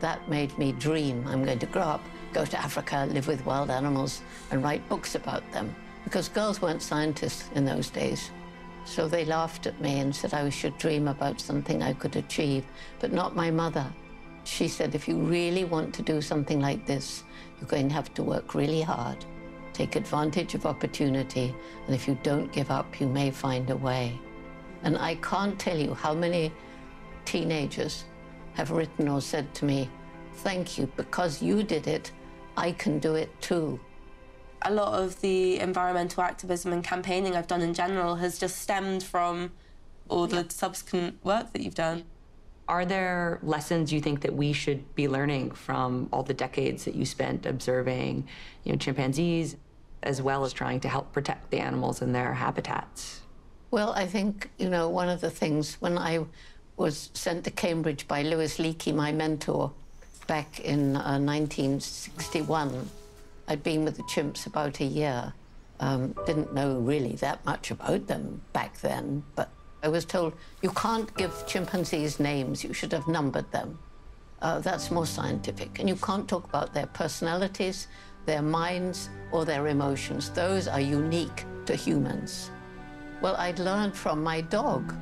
that made me dream. I'm going to grow up, go to Africa, live with wild animals, and write books about them. Because girls weren't scientists in those days. So they laughed at me and said I should dream about something I could achieve, but not my mother. She said, if you really want to do something like this, you're going to have to work really hard, take advantage of opportunity, and if you don't give up, you may find a way. And I can't tell you how many teenagers have written or said to me, thank you, because you did it, I can do it too. A lot of the environmental activism and campaigning I've done in general has just stemmed from all the subsequent work that you've done. Are there lessons you think that we should be learning from all the decades that you spent observing, you know, chimpanzees, as well as trying to help protect the animals and their habitats? Well, I think, you know, one of the things when I was sent to Cambridge by Louis Leakey, my mentor, back in uh, 1961, I'd been with the chimps about a year. Um, didn't know really that much about them back then, but I was told, you can't give chimpanzees names, you should have numbered them. Uh, that's more scientific. And you can't talk about their personalities, their minds, or their emotions. Those are unique to humans. Well, I'd learned from my dog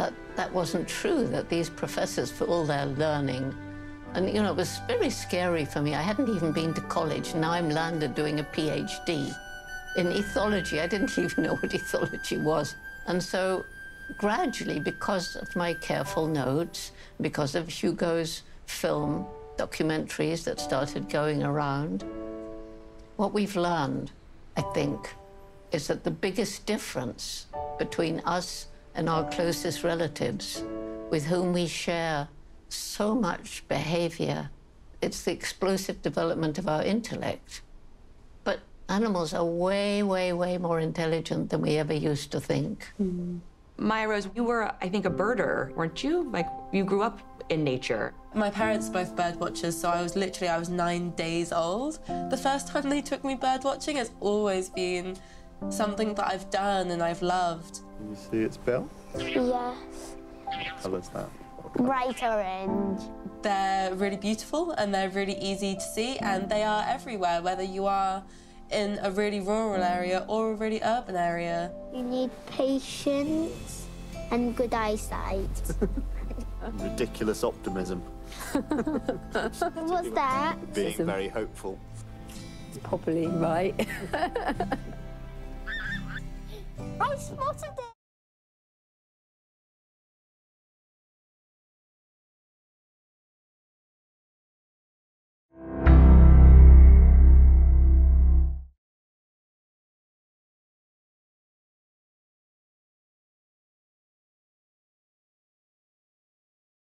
that that wasn't true, that these professors, for all their learning, and, you know, it was very scary for me. I hadn't even been to college. Now I'm landed doing a PhD in ethology. I didn't even know what ethology was. And so gradually, because of my careful notes, because of Hugo's film documentaries that started going around, what we've learned, I think, is that the biggest difference between us and our closest relatives with whom we share so much behavior, it's the explosive development of our intellect. But animals are way, way, way more intelligent than we ever used to think. Mm. Mya-Rose, you were, I think, a birder, weren't you? Like, you grew up in nature. My parents are both bird watchers, so I was literally, I was nine days old. The first time they took me bird watching has always been something that I've done and I've loved. Can you see its bell? Yes. Colour's that? Bright orange. They're really beautiful and they're really easy to see and they are everywhere, whether you are in a really rural area or a really urban area. You need patience and good eyesight. Ridiculous optimism. What's that? Being very hopeful. It's probably right. I spotted it!